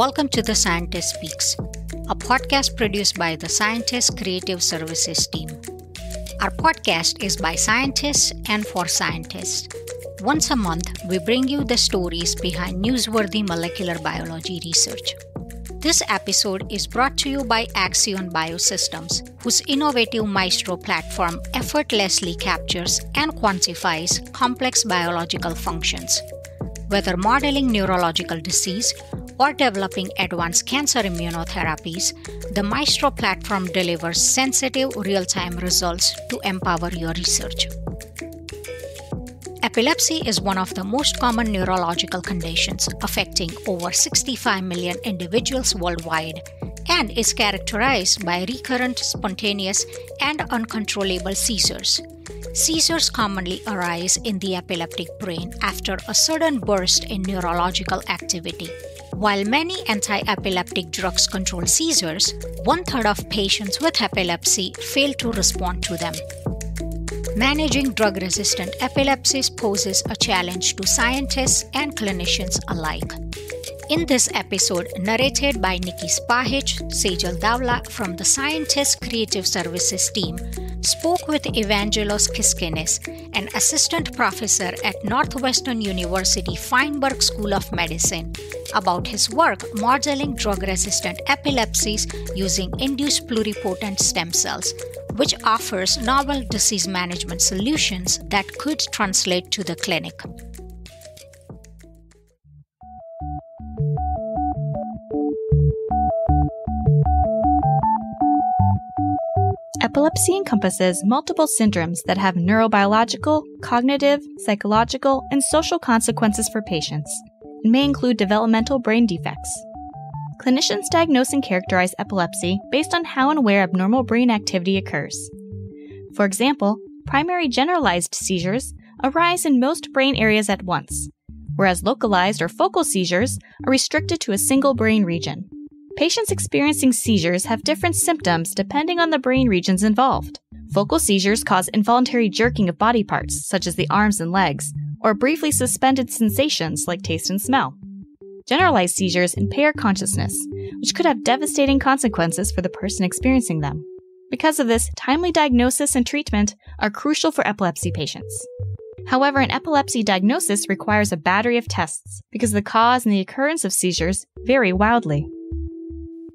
Welcome to The Scientist Speaks, a podcast produced by the Scientist Creative Services team. Our podcast is by scientists and for scientists. Once a month, we bring you the stories behind newsworthy molecular biology research. This episode is brought to you by Axion Biosystems, whose innovative Maestro platform effortlessly captures and quantifies complex biological functions. Whether modeling neurological disease or developing advanced cancer immunotherapies, the Maestro platform delivers sensitive real time results to empower your research. Epilepsy is one of the most common neurological conditions affecting over 65 million individuals worldwide and is characterized by recurrent, spontaneous, and uncontrollable seizures. Seizures commonly arise in the epileptic brain after a sudden burst in neurological activity. While many anti epileptic drugs control seizures, one third of patients with epilepsy fail to respond to them. Managing drug resistant epilepsies poses a challenge to scientists and clinicians alike. In this episode, narrated by Niki Spahich, Sejal Davla from the Scientist Creative Services team, spoke with Evangelos Kiskinis, an assistant professor at Northwestern University Feinberg School of Medicine, about his work modeling drug resistant epilepsies using induced pluripotent stem cells, which offers novel disease management solutions that could translate to the clinic. Epilepsy encompasses multiple syndromes that have neurobiological, cognitive, psychological, and social consequences for patients, and may include developmental brain defects. Clinicians diagnose and characterize epilepsy based on how and where abnormal brain activity occurs. For example, primary generalized seizures arise in most brain areas at once, whereas localized or focal seizures are restricted to a single brain region. Patients experiencing seizures have different symptoms depending on the brain regions involved. Focal seizures cause involuntary jerking of body parts, such as the arms and legs, or briefly suspended sensations like taste and smell. Generalized seizures impair consciousness, which could have devastating consequences for the person experiencing them. Because of this, timely diagnosis and treatment are crucial for epilepsy patients. However, an epilepsy diagnosis requires a battery of tests because the cause and the occurrence of seizures vary wildly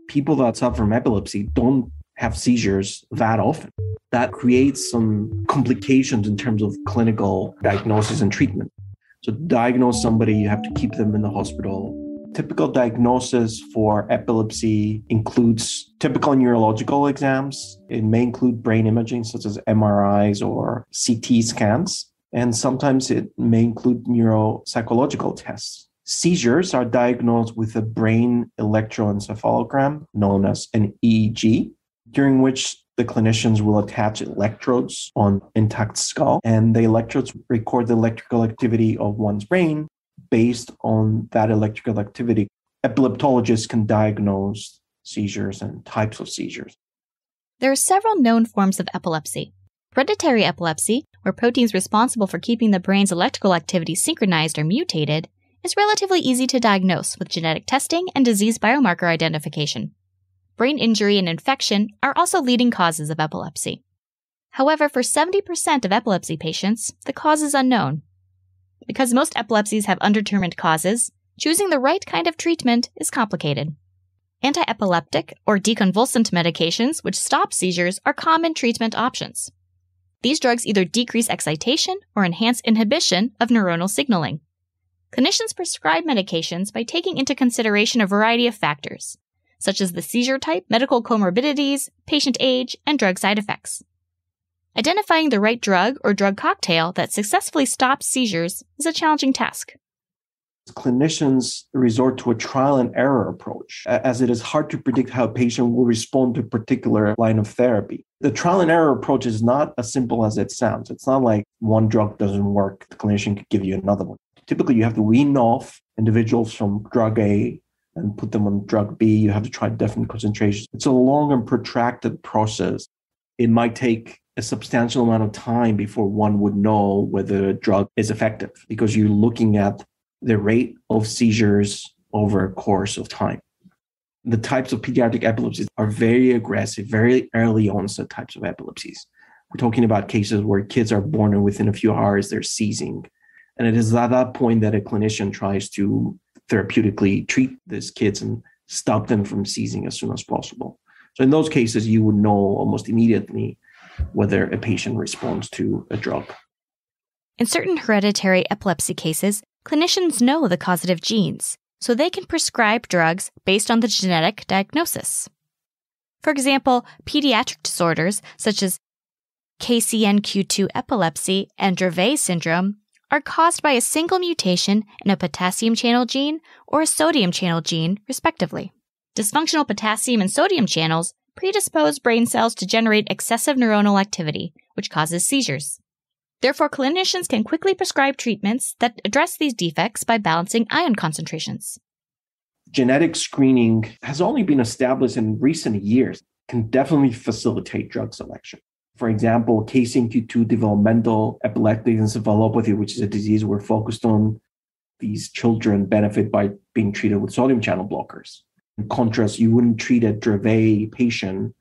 people that suffer from epilepsy don't have seizures that often. That creates some complications in terms of clinical diagnosis and treatment. So, to diagnose somebody, you have to keep them in the hospital. Typical diagnosis for epilepsy includes typical neurological exams. It may include brain imaging, such as MRIs or CT scans. And sometimes it may include neuropsychological tests. Seizures are diagnosed with a brain electroencephalogram known as an EEG, during which the clinicians will attach electrodes on intact skull and the electrodes record the electrical activity of one's brain based on that electrical activity. Epileptologists can diagnose seizures and types of seizures. There are several known forms of epilepsy. Hereditary epilepsy where proteins responsible for keeping the brain's electrical activity synchronized are mutated is relatively easy to diagnose with genetic testing and disease biomarker identification. Brain injury and infection are also leading causes of epilepsy. However, for 70% of epilepsy patients, the cause is unknown. Because most epilepsies have undetermined causes, choosing the right kind of treatment is complicated. Anti-epileptic or anticonvulsant medications which stop seizures are common treatment options. These drugs either decrease excitation or enhance inhibition of neuronal signaling. Clinicians prescribe medications by taking into consideration a variety of factors, such as the seizure type, medical comorbidities, patient age, and drug side effects. Identifying the right drug or drug cocktail that successfully stops seizures is a challenging task. Clinicians resort to a trial and error approach, as it is hard to predict how a patient will respond to a particular line of therapy. The trial and error approach is not as simple as it sounds. It's not like one drug doesn't work, the clinician could give you another one typically you have to wean off individuals from drug A and put them on drug B. You have to try different concentrations. It's a long and protracted process. It might take a substantial amount of time before one would know whether a drug is effective because you're looking at the rate of seizures over a course of time. The types of pediatric epilepsies are very aggressive, very early onset types of epilepsies. We're talking about cases where kids are born and within a few hours they're seizing. And it is at that point that a clinician tries to therapeutically treat these kids and stop them from seizing as soon as possible. So in those cases, you would know almost immediately whether a patient responds to a drug. In certain hereditary epilepsy cases, clinicians know the causative genes, so they can prescribe drugs based on the genetic diagnosis. For example, pediatric disorders such as KCNQ2 epilepsy and Dravet syndrome are caused by a single mutation in a potassium channel gene or a sodium channel gene, respectively. Dysfunctional potassium and sodium channels predispose brain cells to generate excessive neuronal activity, which causes seizures. Therefore, clinicians can quickly prescribe treatments that address these defects by balancing ion concentrations. Genetic screening has only been established in recent years, can definitely facilitate drug selection. For example, KCNQ2 developmental epileptic encephalopathy, which is a disease we're focused on, these children benefit by being treated with sodium channel blockers. In contrast, you wouldn't treat a Dravet patient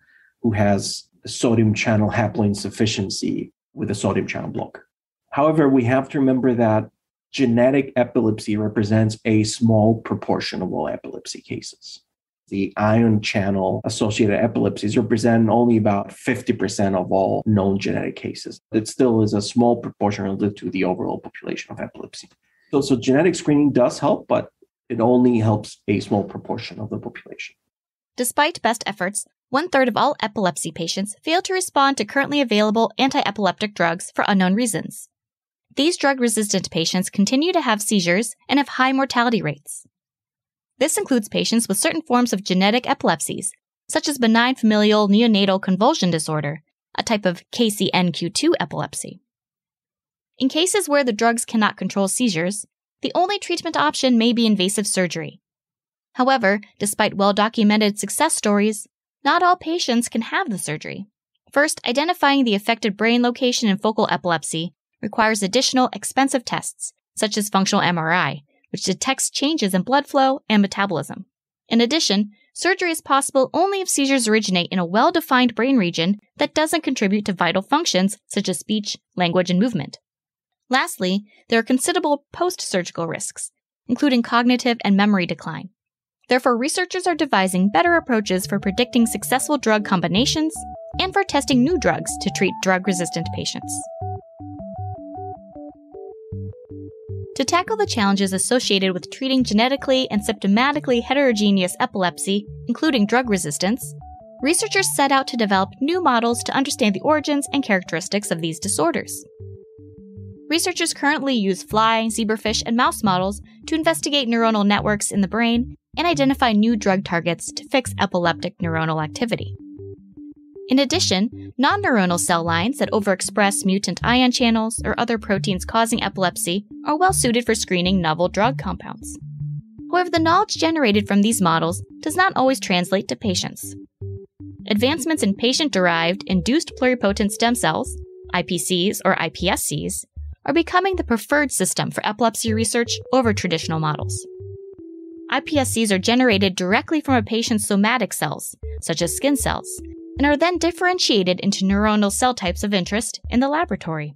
who has sodium channel haploinsufficiency with a sodium channel blocker. However, we have to remember that genetic epilepsy represents a small proportion of all epilepsy cases the ion channel associated epilepsies represent only about 50% of all known genetic cases. It still is a small proportion relative to the overall population of epilepsy. So, so genetic screening does help, but it only helps a small proportion of the population. Despite best efforts, one third of all epilepsy patients fail to respond to currently available anti epileptic drugs for unknown reasons. These drug resistant patients continue to have seizures and have high mortality rates. This includes patients with certain forms of genetic epilepsies, such as benign familial neonatal convulsion disorder, a type of KCNQ2 epilepsy. In cases where the drugs cannot control seizures, the only treatment option may be invasive surgery. However, despite well documented success stories, not all patients can have the surgery. First, identifying the affected brain location in focal epilepsy requires additional expensive tests, such as functional MRI, which detects changes in blood flow and metabolism. In addition, surgery is possible only if seizures originate in a well defined brain region that doesn't contribute to vital functions such as speech, language, and movement. Lastly, there are considerable post surgical risks, including cognitive and memory decline. Therefore, researchers are devising better approaches for predicting successful drug combinations and for testing new drugs to treat drug resistant patients. To tackle the challenges associated with treating genetically and symptomatically heterogeneous epilepsy, including drug resistance, researchers set out to develop new models to understand the origins and characteristics of these disorders. Researchers currently use fly, zebrafish, and mouse models to investigate neuronal networks in the brain and identify new drug targets to fix epileptic neuronal activity. In addition, non neuronal cell lines that overexpress mutant ion channels or other proteins causing epilepsy are well suited for screening novel drug compounds. However, the knowledge generated from these models does not always translate to patients. Advancements in patient derived induced pluripotent stem cells, IPCs or iPSCs, are becoming the preferred system for epilepsy research over traditional models. iPSCs are generated directly from a patient's somatic cells, such as skin cells, and are then differentiated into neuronal cell types of interest in the laboratory.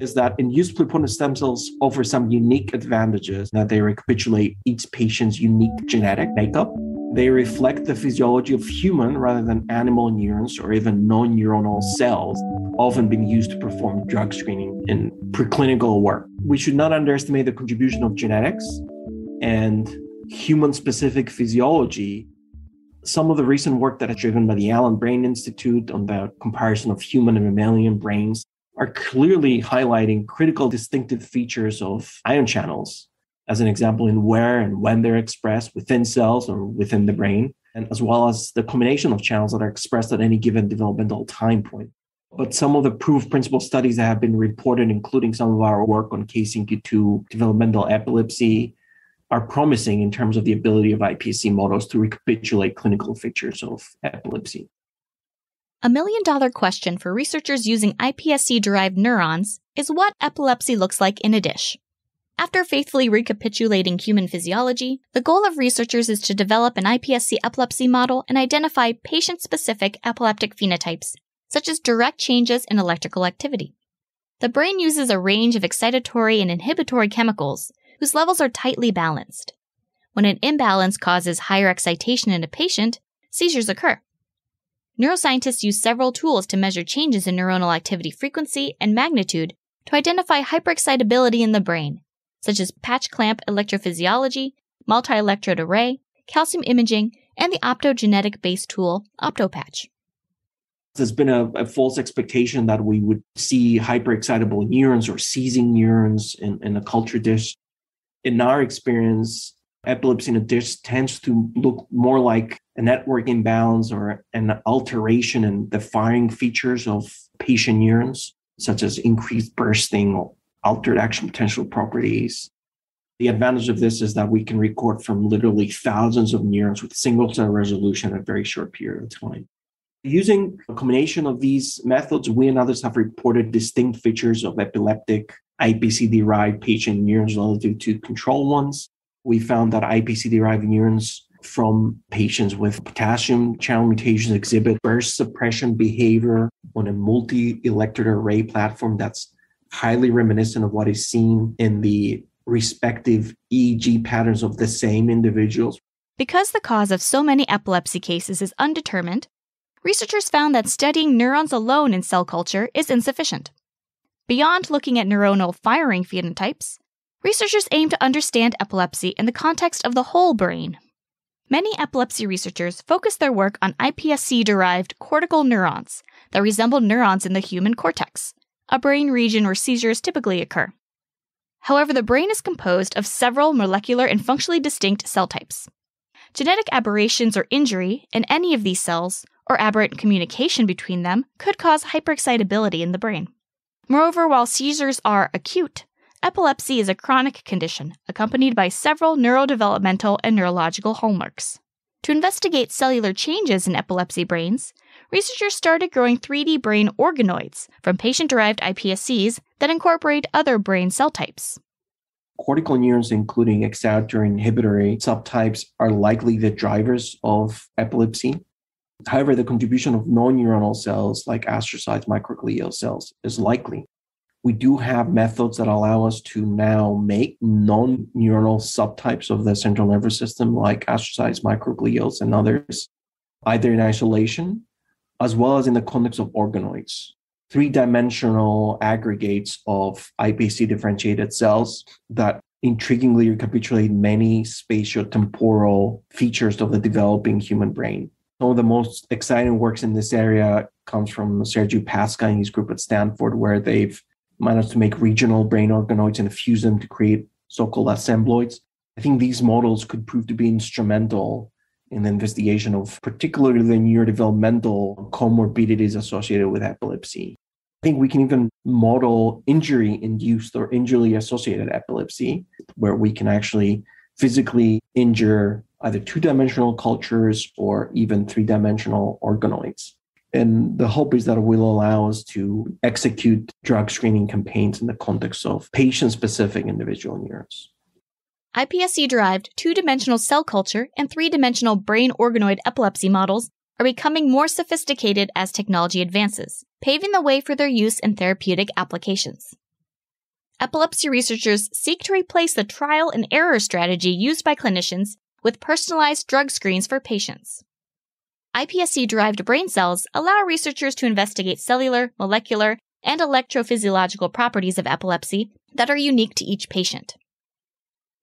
Is that induced pluripotent stem cells offer some unique advantages that they recapitulate each patient's unique genetic makeup. They reflect the physiology of human rather than animal neurons or even non neuronal cells, often being used to perform drug screening in preclinical work. We should not underestimate the contribution of genetics and human specific physiology some of the recent work that is driven by the Allen Brain Institute on the comparison of human and mammalian brains are clearly highlighting critical distinctive features of ion channels, as an example, in where and when they're expressed within cells or within the brain, and as well as the combination of channels that are expressed at any given developmental time point. But some of the proof principle studies that have been reported, including some of our work on KCNQ2 developmental epilepsy, are promising in terms of the ability of iPSC models to recapitulate clinical features of epilepsy. A million dollar question for researchers using iPSC derived neurons is what epilepsy looks like in a dish. After faithfully recapitulating human physiology, the goal of researchers is to develop an iPSC epilepsy model and identify patient specific epileptic phenotypes, such as direct changes in electrical activity. The brain uses a range of excitatory and inhibitory chemicals whose levels are tightly balanced. When an imbalance causes higher excitation in a patient, seizures occur. Neuroscientists use several tools to measure changes in neuronal activity frequency and magnitude to identify hyperexcitability in the brain such as patch clamp electrophysiology, multi electrode array, calcium imaging, and the optogenetic based tool OptoPatch. There's been a, a, false expectation that we would see hyperexcitable neurons or seizing neurons in, in a culture dish. In our experience, epilepsy in a dish tends to look more like a network imbalance or an alteration in the firing features of patient neurons, such as increased bursting or altered action potential properties. The advantage of this is that we can record from literally thousands of neurons with single cell resolution in a very short period of time. Using a combination of these methods, we and others have reported distinct features of epileptic IPC derived patient neurons relative to control ones. We found that IPC derived neurons from patients with potassium channel mutations exhibit burst suppression behavior on a multi electrode array platform that's highly reminiscent of what is seen in the respective EEG patterns of the same individuals. Because the cause of so many epilepsy cases is undetermined, researchers found that studying neurons alone in cell culture is insufficient. Beyond looking at neuronal firing phenotypes, researchers aim to understand epilepsy in the context of the whole brain. Many epilepsy researchers focus their work on iPSC derived cortical neurons that resemble neurons in the human cortex, a brain region where seizures typically occur. However, the brain is composed of several molecular and functionally distinct cell types. Genetic aberrations or injury in any of these cells, or aberrant communication between them, could cause hyperexcitability in the brain. Moreover, while seizures are acute, epilepsy is a chronic condition accompanied by several neurodevelopmental and neurological hallmarks. To investigate cellular changes in epilepsy brains, researchers started growing 3D brain organoids from patient derived iPSCs that incorporate other brain cell types. Cortical neurons, including excitatory and inhibitory subtypes, are likely the drivers of epilepsy. However, the contribution of non neuronal cells like astrocytes, microglial cells is likely. We do have methods that allow us to now make non neuronal subtypes of the central nervous system, like astrocytes, microglials, and others, either in isolation as well as in the context of organoids. Three dimensional aggregates of iPSC differentiated cells that intriguingly recapitulate many spatio-temporal features of the developing human brain. Some of the most exciting works in this area comes from Sergiu Pasca and his group at Stanford, where they've managed to make regional brain organoids and fuse them to create so-called assembloids. I think these models could prove to be instrumental in the investigation of particularly the neurodevelopmental comorbidities associated with epilepsy. I think we can even model injury induced or injury associated epilepsy, where we can actually physically injure either two dimensional cultures or even three dimensional organoids. And the hope is that it will allow us to execute drug screening campaigns in the context of patient specific individual neurons. iPSC derived two dimensional cell culture and three dimensional brain organoid epilepsy models are becoming more sophisticated as technology advances, paving the way for their use in therapeutic applications. Epilepsy researchers seek to replace the trial and error strategy used by clinicians with personalized drug screens for patients. iPSC derived brain cells allow researchers to investigate cellular, molecular, and electrophysiological properties of epilepsy that are unique to each patient.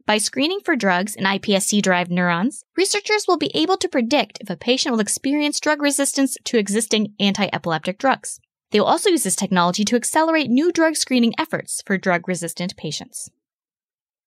By screening for drugs in iPSC derived neurons, researchers will be able to predict if a patient will experience drug resistance to existing anti epileptic drugs. They will also use this technology to accelerate new drug screening efforts for drug resistant patients.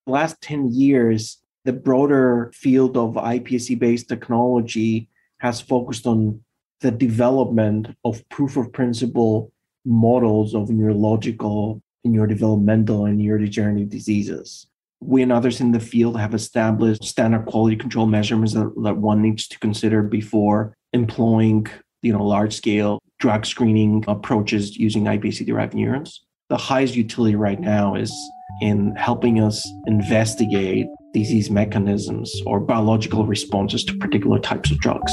The last 10 years, the broader field of iPSC based technology has focused on the development of proof of principle models of neurological, neurodevelopmental, and neurodegenerative diseases we and others in the field have established standard quality control measurements that, that one needs to consider before employing you know large scale drug screening approaches using iPSC derived neurons. The highest utility right now is in helping us investigate disease mechanisms or biological responses to particular types of drugs.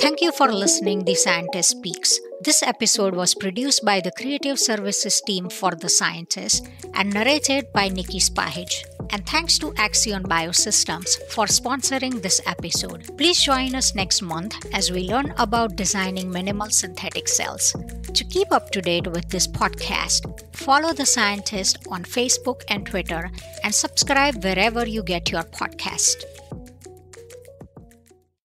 Thank you for listening The Scientist Speaks. This episode was produced by the creative services team for The Scientist and narrated by Niki Spahich. And thanks to Axion Biosystems for sponsoring this episode. Please join us next month as we learn about designing minimal synthetic cells. To keep up to date with this podcast, follow The Scientist on Facebook and Twitter and subscribe wherever you get your podcast.